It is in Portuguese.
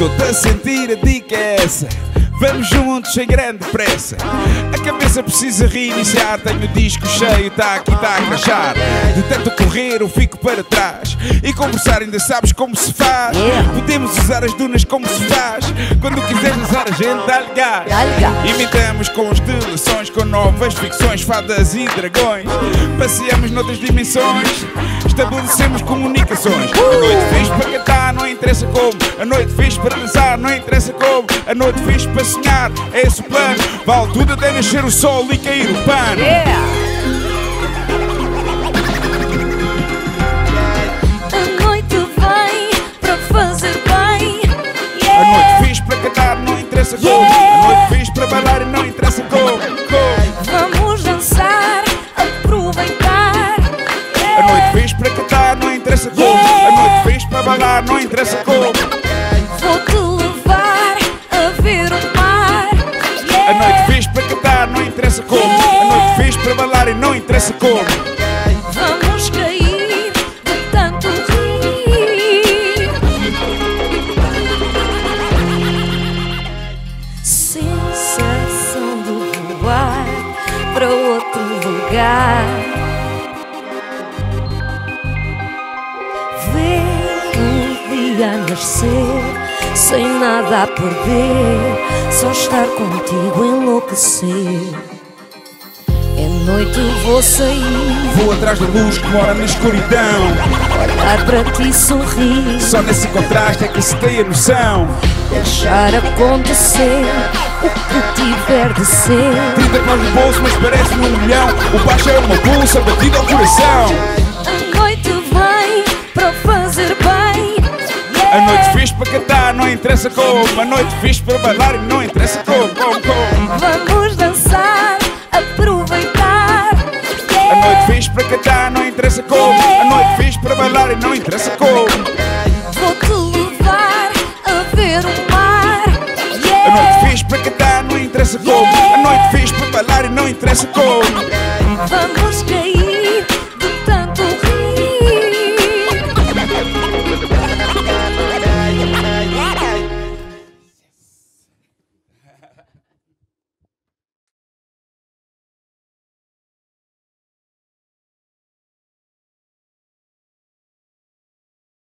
Estou-te a sentir, a dica é essa. Vamos juntos sem grande pressa. A cabeça precisa reiniciar. Tenho o disco cheio, tá aqui, tá a crachar. De tanto correr, eu fico para trás. E conversar, ainda sabes como se faz. Podemos usar as dunas como se faz. Quando quiseres usar a gente, dá-lhe gás. Imitamos constelações com novas ficções, fadas e dragões. Passeamos noutras dimensões. Estabelecemos comunicações. A noite fiz para cantar, não interessa como. A noite fiz para dançar, não interessa como. A noite fiz para sonhar, é esse o plano. Vale tudo até nascer o sol e cair o pano. Yeah. A noite vem para fazer bem. A Yeah. noite fiz para cantar, não interessa como. A noite fiz para bailar e não interessa como. como. Vamos dançar, aproveitar. A noite fiz para cantar, não interessa como. A noite fiz para bailar, não interessa como. Para cantar, não interessa como. A noite fiz para bailar e não interessa como. Vamos cair de tanto rir. Sensação de voar para outro lugar. Ver o dia nascer sem nada a perder, só estar contigo enlouquecer. É noite, vou sair. Vou atrás da luz que mora na escuridão. Olhar para ti sorrir, Só nesse contraste é que se tem a noção. deixar acontecer o que tiver de ser. 30 paus no bolso, mas parece-me um milhão. O baixo é uma pulsa batida ao coração. Interessa como. A noite fiz para bailar e não interessa como. como, como. Vamos dançar, aproveitar. A noite fiz para cantar, não interessa como. A noite fiz para bailar e não interessa como. Vou-te levar a ver o mar. A noite fiz para cantar, não interessa como. A noite fiz para bailar e não interessa como. Vamos